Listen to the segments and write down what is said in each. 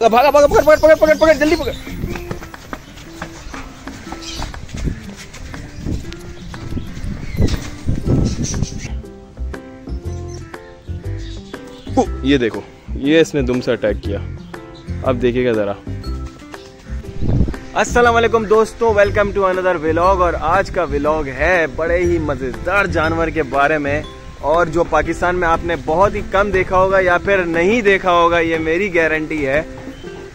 भागा भागा पकड़ पकड़ पकड़ पकड़ पकड़ जल्दी पकड़। ये देखो ये इसने दुम से अटैक किया। अब देखिएगा ज़रा। अस्सलाम वालेकुम दोस्तों वेलकम टू अनदर व्लॉग और आज का व्लॉग है बड़े ही मज़ेदार जानवर के बारे में। और जो पाकिस्तान में आपने बहुत ही कम देखा होगा या फिर नहीं देखा होगा ये मेरी गारंटी है।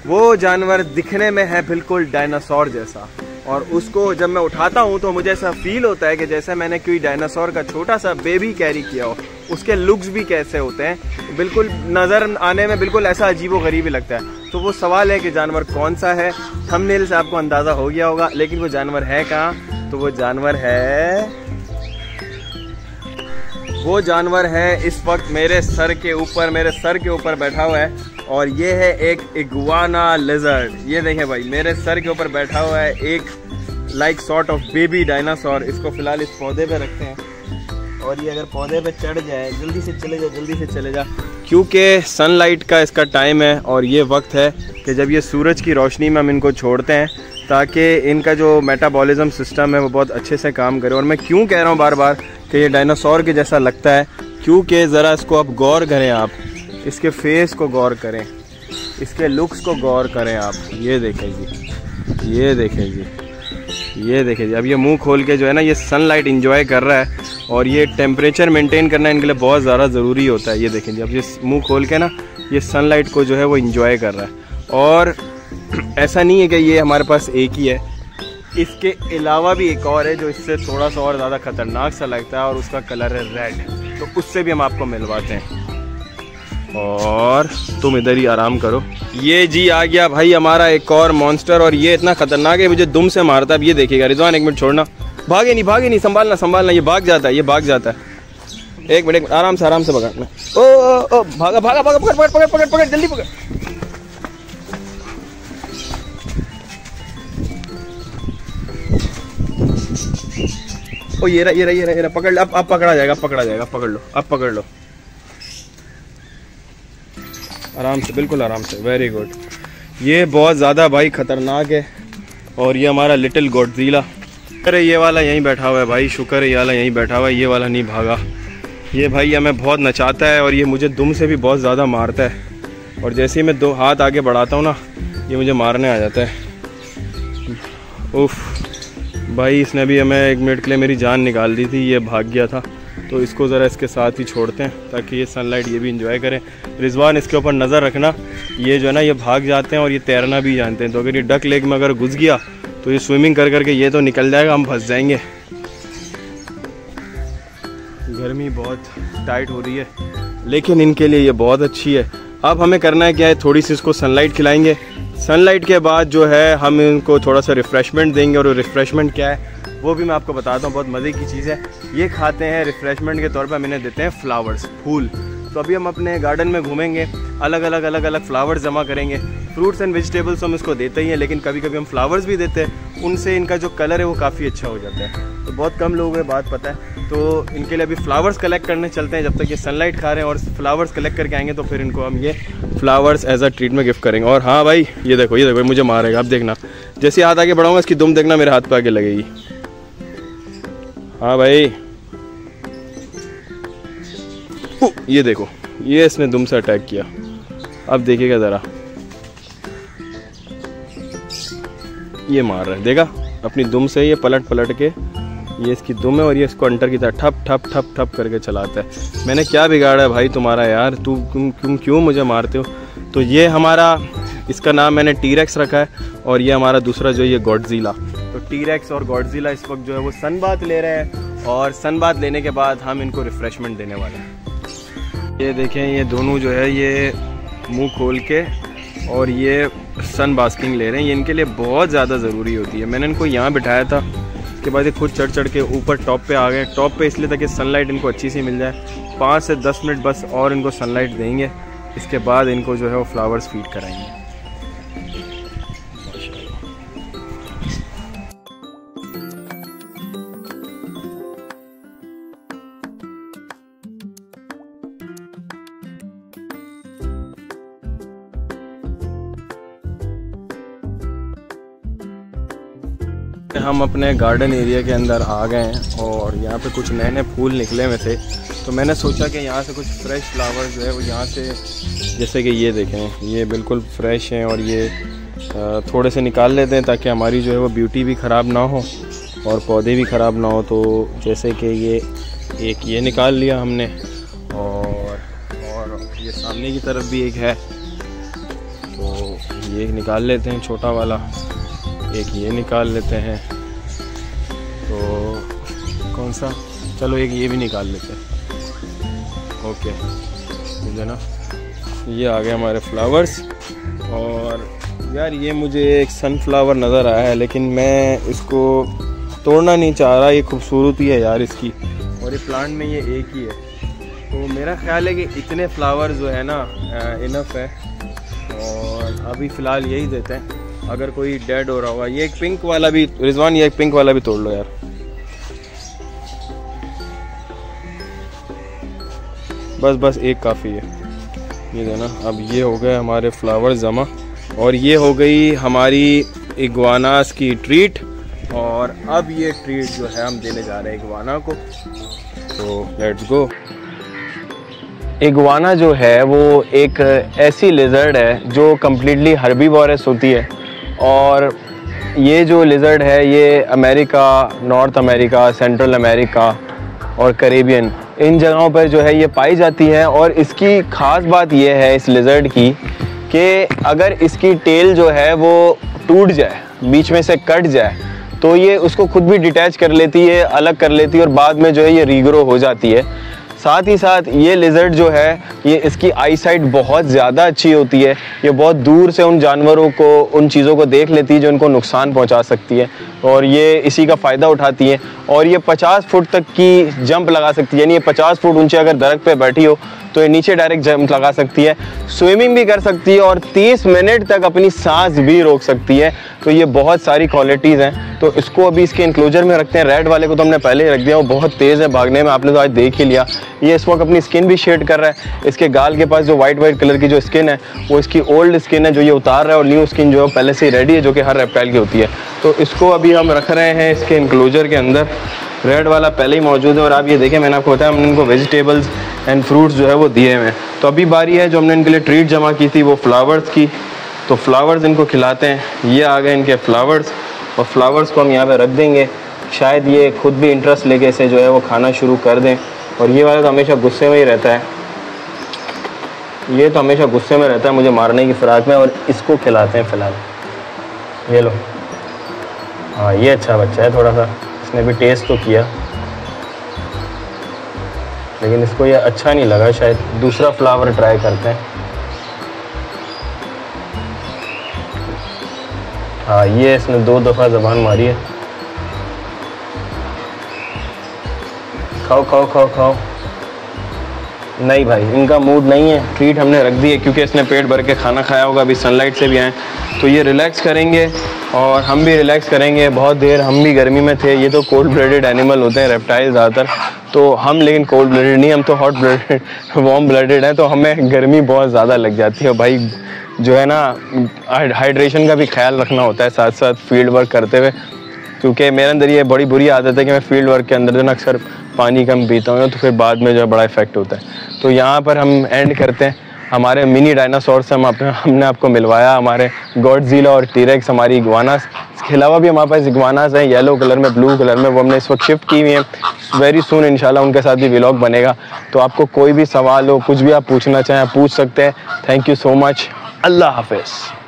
वो जानवर दिखने में है बिल्कुल डायनासोर जैसा। और उसको जब मैं उठाता हूँ तो मुझे ऐसा फील होता है कि जैसे मैंने कोई डायनासोर का छोटा सा बेबी कैरी किया हो। उसके लुक्स भी कैसे होते हैं? बिल्कुल नज़र आने में बिल्कुल ऐसा अजीब गरीब ही लगता है। तो वो सवाल है कि जानवर कौन सा है? थंबनेल से आपको अंदाज़ा हो गया होगा, लेकिन वो जानवर है कहाँ? तो वो जानवर है वो जानवर है इस वक्त मेरे सर के ऊपर, मेरे सर के ऊपर बैठा हुआ है। और ये है एक इगवाना लेजर्ड ये देखें भाई, मेरे सर के ऊपर बैठा हुआ है एक like sort of baby dinosaur इसको फ़िलहाल इस पौधे पे रखते हैं। और ये अगर पौधे पे चढ़ जाए, जल्दी से चले जाओ जल्दी से चले जा। क्योंकि सनलाइट का इसका टाइम है और ये वक्त है कि जब ये सूरज की रोशनी में हम इनको छोड़ते हैं, ताकि इनका जो मेटाबॉलिज्म सिस्टम है वो बहुत अच्छे से काम करे। और मैं क्यों कह रहा हूँ बार बार कि ये डायनासोर के जैसा लगता है? क्योंकि ज़रा इसको आप गौर करें आप। इसके फेस को गौर करें। इसके लुक्स को गौर करें आप। ये देखें जी। ये देखें जी। ये देखें जी। अब ये मुँह खोल के जो है ना, ये सनलाइट इंजॉय कर रहा है और ये टेम्परेचर मेंटेन करना इनके लिए बहुत ज़्यादा ज़रूरी होता है। ये देखें जी। अब ये मुँह खोल के ना, ये सनलाइट को जो है वो इंजॉय कर रहा है। और ऐसा नहीं है कि ये हमारे पास एक ही है। इसके अलावा भी एक और है जो इससे थोड़ा सा और ज़्यादा खतरनाक सा लगता है और उसका कलर है रेड तो उससे भी हम आपको मिलवाते हैं। और तुम इधर ही आराम करो। ये जी आ गया भाई हमारा एक और मॉन्स्टर और ये इतना खतरनाक है, मुझे दुम से मारता है। ये देखिएगा रिजवान एक मिनट छोड़ना। भागे नहीं भागे नहीं, संभालना संभालना, ये भाग जाता है, ये भाग जाता है। एक मिनट एक मिनट, आराम से आराम से भगाना ओ ओ ओ भागा भागा भागा, पकड़ पकड़ पकड़ पकड़ पकड़ जल्दी पकड़। ओ, ये रहा ये रहा ये रहा पकड़ अब अब पकड़ा जाएगा पकड़ा जाएगा, पकड़ लो, अब पकड़ लो। आराम से, बिल्कुल आराम से वेरी गुड ये बहुत ज़्यादा भाई ख़तरनाक है और ये हमारा लिटिल गोडजीला अरे ये वाला यहीं बैठा हुआ है भाई, शुक्र है ये वाला यहीं बैठा हुआ है, ये वाला नहीं भागा। ये भाई हमें बहुत नचाता है और ये मुझे दुम से भी बहुत ज़्यादा मारता है। और जैसे ही मैं दो हाथ आगे बढ़ाता हूँ ना, ये मुझे मारने आ जाता है। उफ, भाई इसने भी हमें एक मिनट के लिए मेरी जान निकाल दी थी, ये भाग गया था। तो इसको ज़रा इसके साथ ही छोड़ते हैं ताकि ये सनलाइट ये भी इंजॉय करें। रिजवान, इसके ऊपर नज़र रखना। ये जो है ना, ये भाग जाते हैं और ये तैरना भी जानते हैं। तो अगर ये डक लेक में अगर घुस गया तो ये स्विमिंग कर करके ये तो निकल जाएगा, हम फंस जाएँगे। गर्मी बहुत टाइट हो रही है, लेकिन इनके लिए ये बहुत अच्छी है। अब हमें करना है क्या है? थोड़ी सी इसको सनलाइट खिलाएँगे। सनलाइट के बाद जो है, हम इनको थोड़ा सा रिफ़्रेशमेंट देंगे और रिफ़्रेशमेंट क्या है? वो भी मैं आपको बताता हूँ बहुत मज़े की चीज़ है। ये खाते हैं रिफ़्रेशमेंट के तौर पर इन्हें देते हैं फ्लावर्स फूल। तो अभी हम अपने गार्डन में घूमेंगे अलग अलग अलग अलग फ्लावर्स जमा करेंगे। फ्रूट्स एंड वेजिटेबल्स हम इसको देते ही हैं, लेकिन कभी कभी हम फ्लावर्स भी देते हैं। उनसे इनका जो कलर है वो काफ़ी अच्छा हो जाता है। तो बहुत कम लोगों को बात पता है। तो इनके लिए अभी फ्लावर्स कलेक्ट करने चलते हैं, जब तक ये सनलाइट खा रहे हैं और फ्लावर्स कलेक्ट करके आएँगे तो फिर इनको हम ये फ्लावर्स एज अ ट्रीट में गिफ्ट करेंगे। और हाँ भाई, ये देखो ये देखो मुझे मारेगा, आप देखना। जैसे हाथ आगे बढ़ाऊँगा, इसकी दुम देखना मेरे हाथ पे आगे लगेगी। हाँ भाई। ये देखो, ये इसने दुम से अटैक किया। अब देखिएगा ज़रा। ये मार रहा है, देखा? अपनी दुम से ये पलट पलट के ये इसकी दुम है और ये इसको अंटर की तरह ठप ठप ठप ठप करके चलाता है। मैंने क्या बिगाड़ा है भाई तुम्हारा यार? तू, तुम तुम क्यों मुझे मारते हो? तो ये हमारा, इसका नाम मैंने टीरेक्स रखा है और ये हमारा दूसरा जो ये गॉडजीला टीरेक्स और गॉडजिला इस वक्त जो है वो सन बात ले रहे हैं और सन बात लेने के बाद हम इनको रिफ़्रेशमेंट देने वाले हैं। ये देखें, ये दोनों जो है, ये मुँह खोल के और ये सन बास्किंग ले रहे हैं। ये इनके लिए बहुत ज़्यादा ज़रूरी होती है। मैंने इनको यहाँ बिठाया था उसके बाद ये खुद चढ़ चढ़ के ऊपर टॉप पे आ गए टॉप पे इसलिए ताकि सनलाइट इनको अच्छी सी मिल जाए। पाँच से दस मिनट बस और इनको सनलाइट देंगे। इसके बाद इनको जो है वो फ्लावर्स फ़ीड कराएँगे। हम अपने गार्डन एरिया के अंदर आ गए हैं और यहाँ पे कुछ नए नए फूल निकले हुए थे। तो मैंने सोचा कि यहाँ से कुछ फ्रेश फ्लावर जो है वो यहाँ से, जैसे कि ये देखें, ये बिल्कुल फ्रेश हैं और ये थोड़े से निकाल लेते हैं ताकि हमारी जो है वो ब्यूटी भी ख़राब ना हो और पौधे भी ख़राब ना हो। तो जैसे कि ये, एक ये निकाल लिया हमने और और ये सामने की तरफ़ भी एक है। तो ये निकाल लेते हैं छोटा वाला। एक ये निकाल लेते हैं। तो कौन सा? चलो एक ये भी निकाल लेते हैं। ओके मुझे ना ये आ गए हमारे फ्लावर्स और यार ये मुझे एक सनफ्लावर नज़र आया है, लेकिन मैं इसको तोड़ना नहीं चाह रहा। ये खूबसूरती है यार इसकी। और ये प्लांट में ये एक ही है। तो मेरा ख्याल है कि इतने फ्लावर जो है ना इनफ है। और अभी फ़िलहाल यही देते हैं। अगर कोई डेड हो रहा होगा। ये एक पिंक वाला भी, रिजवान, ये एक पिंक वाला भी तोड़ लो यार। बस बस, एक काफ़ी है। ये देना अब ये हो गए हमारे फ्लावर जमा। और ये हो गई हमारी इगवानास की ट्रीट और अब ये ट्रीट जो है, हम देने जा रहे हैं इगवाना को। तो लेट्स गो इगवाना जो है, वो एक ऐसी लिजर्ड है, जो कम्प्लीटली हर्बी होती है। और ये जो लिजर्ड है, ये America north America central America और करेबियन इन जगहों पर जो है ये पाई जाती है और इसकी ख़ास बात ये है इस लिजर्ड की कि अगर इसकी टेल जो है वो टूट जाए, बीच में से कट जाए तो ये उसको खुद भी डिटैच कर लेती है, अलग कर लेती है और बाद में जो है ये रीग्रो हो जाती है। साथ ही साथ ये लिजर्ट जो है, ये इसकी आई साइट बहुत ज़्यादा अच्छी होती है। ये बहुत दूर से उन जानवरों को, उन चीज़ों को देख लेती है जो उनको नुकसान पहुँचा सकती है। और ये इसी का फ़ायदा उठाती है। और ये 50 फुट तक की जंप लगा सकती है। यानी ये 50 फुट ऊँचे अगर दरख्त पे बैठी हो तो ये नीचे डायरेक्ट जंप लगा सकती है। स्विमिंग भी कर सकती है और 30 मिनट तक अपनी सांस भी रोक सकती है। तो ये बहुत सारी क्वालिटीज़ हैं। तो इसको अभी इसके इंक्लोजर में रखते हैं। रेड वाले को तो हमने पहले ही रख दिया। वो बहुत तेज़ है भागने में। आपने तो आज देख ही लिया। ये इस वक्त अपनी स्किन भी शेड कर रहा है। इसके गाल के पास जो वाइट वाइट कलर की जो स्किन है, वो इसकी ओल्ड स्किन है जो ये उतार रहा है और न्यू स्किन जो है पहले से ही रेडी है, जो कि हर रेप्टाइल की होती है। तो इसको अभी हम रख रहे हैं इसके इंक्लोजर के अंदर। रेड वाला पहले ही मौजूद है और आप ये देखें, मैंने आपको बताया, हमने इनको वेजिटेबल्स एंड फ्रूट्स जो है वो दिए हुए हैं। तो अभी बारी है, जो हमने इनके लिए ट्रीट जमा की थी, वो फ्लावर्स की। तो फ्लावर्स इनको खिलाते हैं। ये आ गए इनके फ्लावर्स और फ्लावर्स को हम यहाँ पर रख देंगे। शायद ये खुद भी इंटरेस्ट लेके इसे जो है वो खाना शुरू कर दें। और ये वाला तो हमेशा गुस्से में ही रहता है। ये तो हमेशा गुस्से में रहता है, मुझे मारने की फ़िराक में, और इसको खिलाते हैं फ़िलहाल। ये लो। हाँ ये अच्छा बच्चा है थोड़ा सा। इसने भी टेस्ट तो किया। लेकिन इसको ये अच्छा नहीं लगा, शायद दूसरा फ्लावर ट्राई करते हैं। हाँ ये इसने दो दफ़ा ज़बान मारी है। खाओ खाओ खाओ खाओ। नहीं भाई, इनका मूड नहीं है। ट्रीट हमने रख दी है क्योंकि इसने पेट भर के खाना खाया होगा, अभी सनलाइट से भी आए तो ये रिलैक्स करेंगे और हम भी रिलैक्स करेंगे। बहुत देर हम भी गर्मी में थे। ये तो कोल्ड ब्लडेड एनिमल होते हैं रेप्टाइल ज़्यादातर। तो हम लेकिन कोल्ड ब्लडेड नहीं, हम तो हॉट ब्लडेड वार्म ब्लडेड हैं तो हमें गर्मी बहुत ज़्यादा लग जाती है। भाई, जो है ना हाइड्रेशन का भी ख्याल रखना होता है साथ साथ फ़ील्ड वर्क करते हुए। क्योंकि मेरे अंदर ये बड़ी बुरी आदत है कि मैं फ़ील्ड वर्क के अंदर जो ना अक्सर पानी कम पीता हूँ तो फिर बाद में जो है बड़ा इफ़ेक्ट होता है। तो यहाँ पर हम एंड करते हैं। हमारे मिनी डायनासोर से हम अपने, हमने आपको मिलवाया, हमारे गॉडजीला और टीरेक्स हमारी इगवानास इसके अलावा भी हमारे पास इगवानास हैं येलो कलर में ब्लू कलर में, वो हमने इस वक्त शिफ्ट की हुई हैं। वेरी सुन इंशाल्लाह उनके साथ भी व्लॉग बनेगा। तो आपको कोई भी सवाल हो, कुछ भी आप पूछना चाहें, आप पूछ सकते हैं। थैंक यू सो मच अल्लाह हाफिज़।